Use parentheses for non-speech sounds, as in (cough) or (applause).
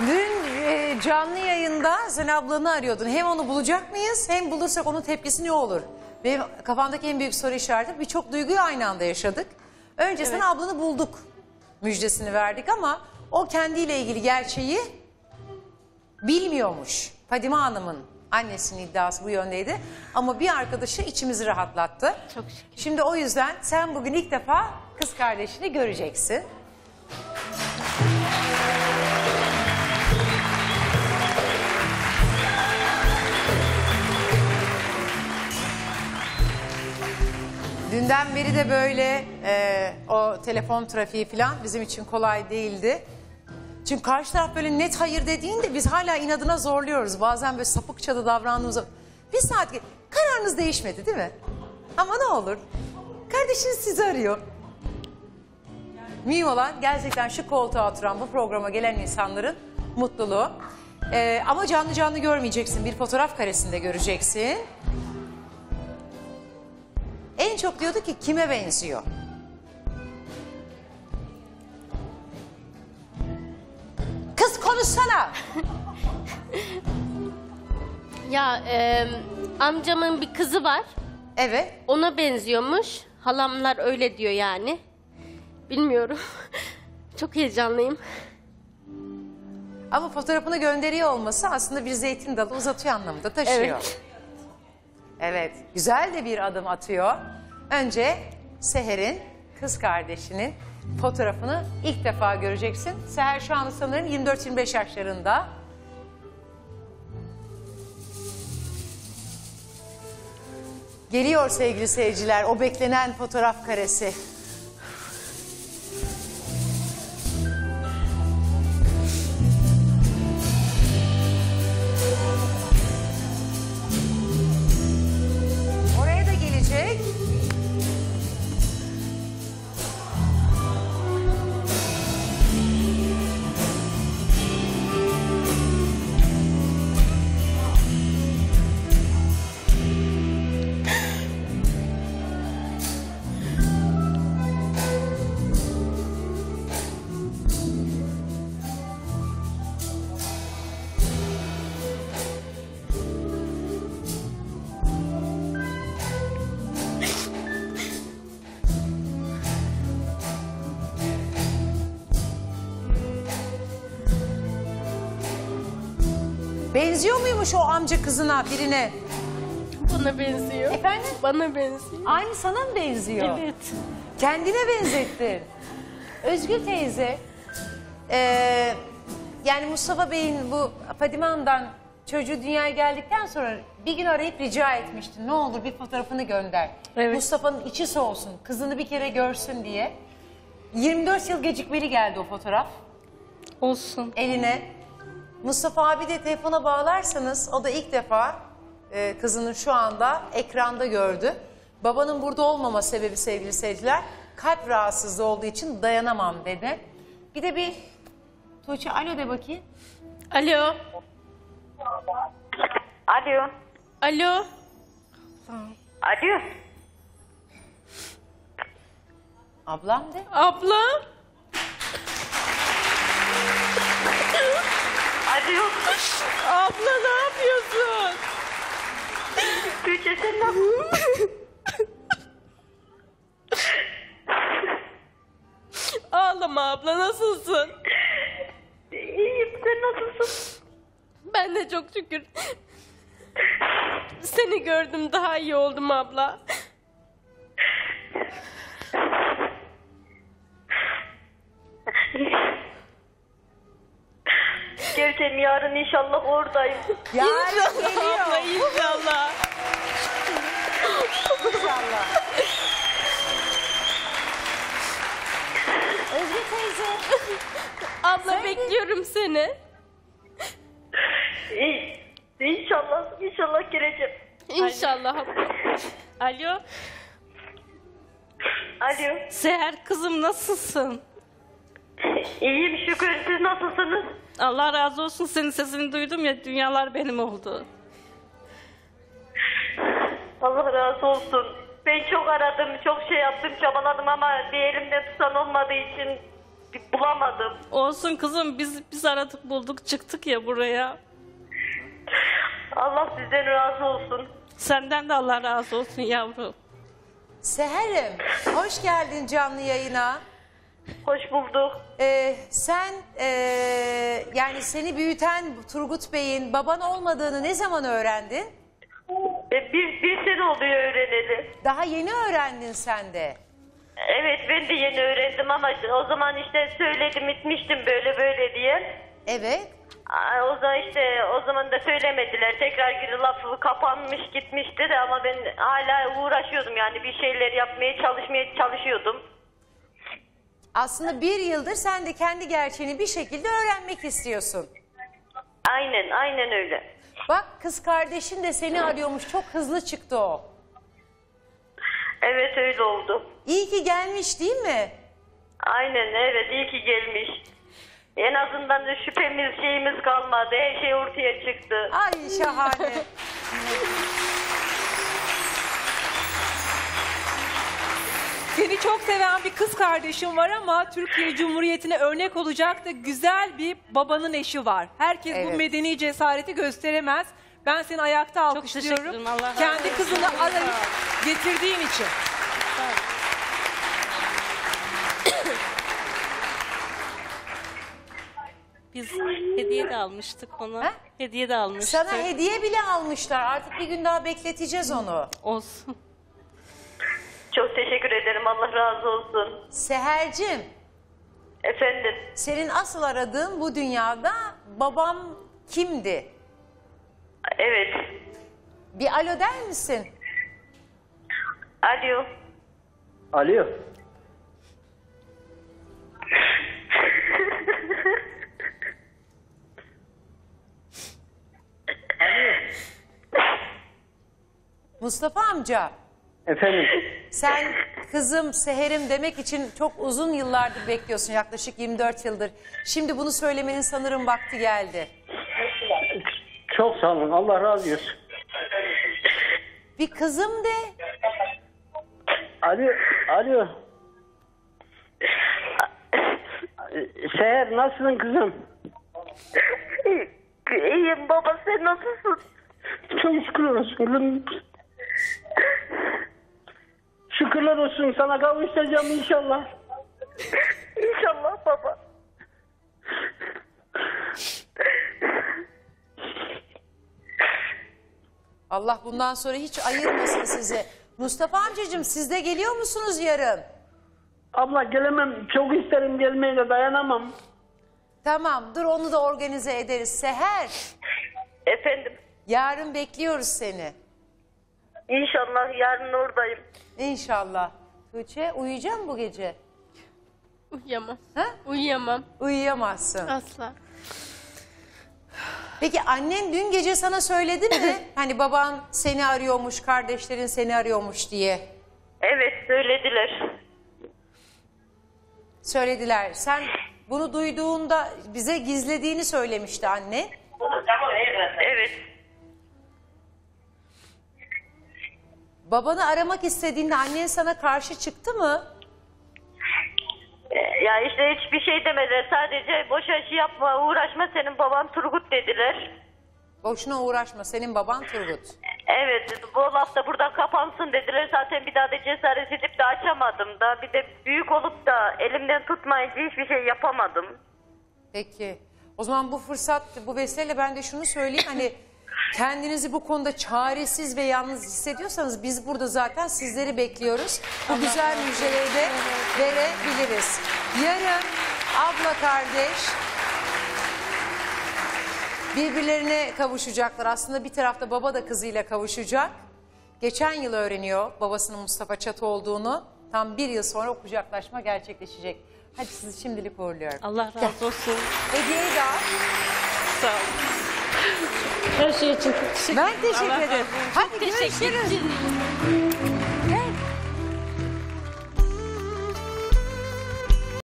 Dün e, canlı yayında sen ablanı arıyordun. Hem onu bulacak mıyız hem bulursak onun tepkisi ne olur? Benim kafamdaki en büyük soru işareti birçok duyguyu aynı anda yaşadık. Önce sen ablanı bulduk. Müjdesini verdik ama o kendiyle ilgili gerçeği bilmiyormuş. Fadime Hanım'ın annesinin iddiası bu yöndeydi. Ama bir arkadaşı içimizi rahatlattı. Çok şükür. Şimdi o yüzden sen bugün ilk defa kız kardeşini göreceksin. Dünden beri de böyle e, o telefon trafiği falan bizim için kolay değildi. Çünkü karşı taraf böyle net hayır dediğinde biz hala inadına zorluyoruz. Bazen böyle sapıkça da davrandığımızda. Bir saat kararınız değişmedi değil mi? Ama ne olur. Kardeşiniz sizi arıyor. Mühim olan gerçekten şu koltuğa oturan bu programa gelen insanların mutluluğu. Ee, ama canlı canlı görmeyeceksin. Bir fotoğraf karesinde göreceksin. En çok diyordu ki kime benziyor? Kız konuşsana. (laughs) Ya e, amcamın bir kızı var. Evet. Ona benziyormuş. Halamlar öyle diyor yani. Bilmiyorum. (laughs) Çok heyecanlıyım. Ama fotoğrafını gönderiyor olması aslında bir zeytin dalı uzatıyor anlamında taşıyor. Evet. Evet, güzel de bir adım atıyor. Önce Seher'in kız kardeşinin fotoğrafını ilk defa göreceksin. Seher şu anda sanırım 24-25 yaşlarında. Geliyor sevgili seyirciler o beklenen fotoğraf karesi. Benziyor muymuş o amca kızına birine? Bana benziyor. Efendim? Bana benziyor. Aynı sana mı benziyor? Evet. Kendine benzettin. Özgür teyze, eee, yani Mustafa Bey'in bu Fadime Hanım'dan çocuğu dünyaya geldikten sonra bir gün arayıp rica etmiştin. Ne olur bir fotoğrafını gönder. Evet. Mustafa'nın içi soğusun, kızını bir kere görsün diye. 24 yıl gecikmeli geldi o fotoğraf Olsun. eline. Mustafa abi de telefona bağlarsanız o da ilk defa e, kızının şu anda ekranda gördü. Babanın burada olmama sebebi sevgili seyirciler kalp rahatsızlığı olduğu için dayanamam dedi. Bir de bir Tuğçe alo de bakayım. Alo. Alo. Alo. Alo. Ablam de. Abla. Alo. Abla ne yapıyorsun? Tuğçe sen nasılsın? Ağlama abla nasılsın? İyiyim sen nasılsın? Ben de çok şükür. Seni gördüm daha iyi oldum abla. Geleceğim yarın inşallah oradayım. Yarın İnşallah abla geliyor. (laughs) inşallah. İnşallah. Özge teyze. Abla bekliyorum seni. İyi. İnşallah, inşallah geleceğim. İnşallah. Alo. Alo. Seher kızım nasılsın? İyiyim şükür. Siz nasılsınız? Allah razı olsun senin sesini duydum ya dünyalar benim oldu. Allah razı olsun. Ben çok aradım, çok şey yaptım, çabaladım ama bir elimde tutan olmadığı için bulamadım. Olsun kızım biz biz aradık bulduk çıktık ya buraya. Allah sizden razı olsun. Senden de Allah razı olsun yavrum. Seher'im hoş geldin canlı yayına. Hoş bulduk. Ee, sen ee, yani seni büyüten Turgut Bey'in baban olmadığını ne zaman öğrendin? E, bir, bir sene oluyor öğreneli. Daha yeni öğrendin sen de. Evet ben de yeni öğrendim ama o zaman işte söyledim etmiştim böyle böyle diye. Evet. Aa, O zaman işte o zaman da söylemediler. Tekrar geri lafı kapanmış gitmişti de ama ben hala uğraşıyordum yani bir şeyler yapmaya çalışmaya çalışıyordum. Aslında bir yıldır sen de kendi gerçeğini bir şekilde öğrenmek istiyorsun. Aynen aynen öyle. Bak kız kardeşin de seni arıyormuş. Çok hızlı çıktı o. Evet öyle oldu. İyi ki gelmiş değil mi? Aynen evet iyi ki gelmiş. En azından da şüphemiz şeyimiz kalmadı. Her şey ortaya çıktı. Ay şahane. (laughs) Seni çok seven bir kız kardeşin var ama Türkiye Cumhuriyeti'ne örnek olacak da güzel bir babanın eşi var. Herkes Evet. bu medeni cesareti gösteremez. Ben seni ayakta teşekkür alkışlıyorum. ederim, Allah razı Kendi olsun. kızını arayıp getirdiğin için. Biz hediye de almıştık ona. Ha? Hediye de almıştık. Sana hediye bile almışlar. Artık bir gün daha bekleteceğiz onu. Olsun. Çok teşekkür ederim. Allah razı olsun. Seher'cim Efendim. senin asıl aradığın bu dünyada babam kimdi? Evet. Bir alo der misin? Alo. Alo. Mustafa amca Efendim. sen kızım Seher'im demek için çok uzun yıllardır bekliyorsun. Yaklaşık 24 yıldır. Şimdi bunu söylemenin sanırım vakti geldi. Çok sağ olun. Allah razı olsun. Bir kızım de. Alo. Alo. Seher nasılsın kızım? İyiyim baba sen nasılsın? Çok şükürler olsun kızım. Şükürler olsun sana kavuşacağım inşallah. İnşallah baba. Allah bundan sonra hiç ayırmasın sizi. Mustafa amcacığım siz de geliyor musunuz yarın? Abla gelemem. Çok isterim gelmeye de dayanamam. Tamam dur onu da organize ederiz. Seher Efendim. yarın bekliyoruz seni. İnşallah yarın oradayım. İnşallah. Tuğçe uyuyacak mı bu gece? Uyuyamam. Ha? Uyuyamam. Uyuyamazsın. Asla. Peki annen dün gece sana söyledi mi? (clears throat) hani baban seni arıyormuş, kardeşlerin seni arıyormuş diye. Evet söylediler. Söylediler. Sen bunu duyduğunda bize gizlediğini söylemişti anne. Evet. Babanı aramak istediğinde annen sana karşı çıktı mı? Ee, Ya işte hiçbir şey demediler. Sadece boşa şey yapma, uğraşma senin baban Turgut dediler. Boşuna uğraşma senin baban Turgut. Evet, bu laf da buradan kapansın dediler. Zaten bir daha da cesaret edip de açamadım da. Bir de büyük olup da elimden tutmayınca hiçbir şey yapamadım. Peki. O zaman bu fırsat, bu vesileyle ben de şunu söyleyeyim. Hani (laughs) kendinizi bu konuda çaresiz ve yalnız hissediyorsanız biz burada zaten sizleri bekliyoruz. Bu güzel müjdeleri de verebiliriz. Yarın abla kardeş birbirlerine kavuşacaklar. Aslında bir tarafta baba da kızıyla kavuşacak. Geçen yıl öğreniyor babasının Mustafa Çatı olduğunu. Tam bir yıl sonra o kucaklaşma gerçekleşecek. Hadi sizi şimdilik uğurluyorum. Allah razı olsun. Hediyeyi de al. Sağ ol. Her şey için teşekkür Ben teşekkür ederim. Hadi görüşürüz. ederim.